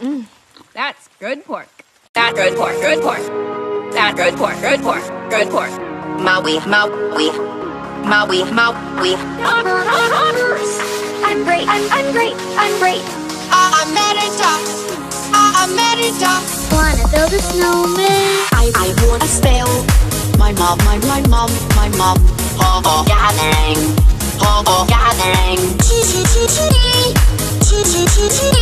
Mm. That's good pork. That good pork, good pork. That good pork, good pork, good pork. Maui, Maui, Maui, Maui. I'm great, I'm, I'm great, I'm great. I'm Merida. I'm Merida. Wanna build a snowman? I, I wanna spell my mom, my, my mom, my mom. Oh, oh, gathering. Oh, oh, gathering. Chee chee chee chee. Chee chee chee chee chee.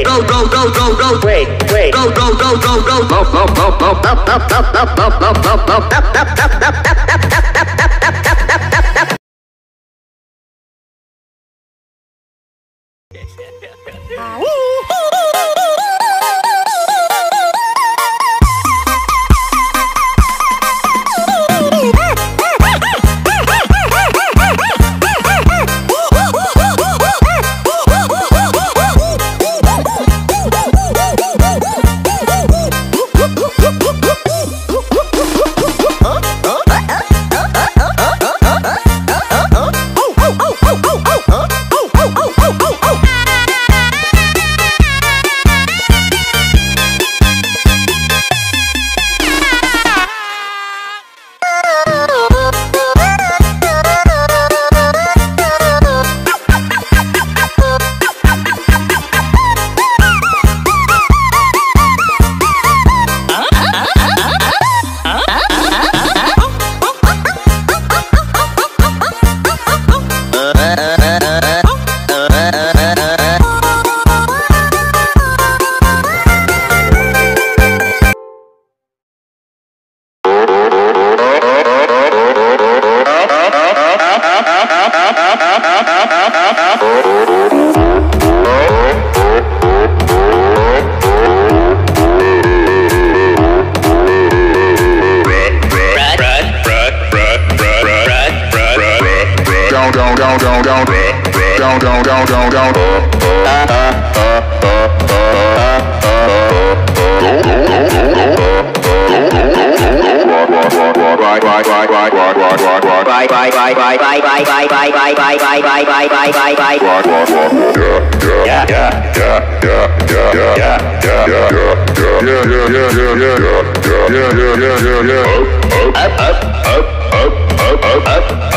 wait, wait, go, go, go, go, go, wait, wait, go, go, go, go, go, go, go, go, go, up, up, up, up, up, up, up, up, up, up, up, up, down down down down down down down down up up up up up up up